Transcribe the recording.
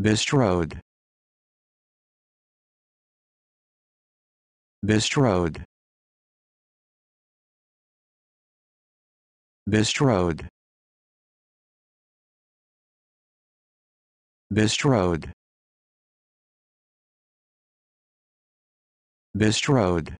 bestrode. Bestrode. Bestrode. Bestrode. Bestrode.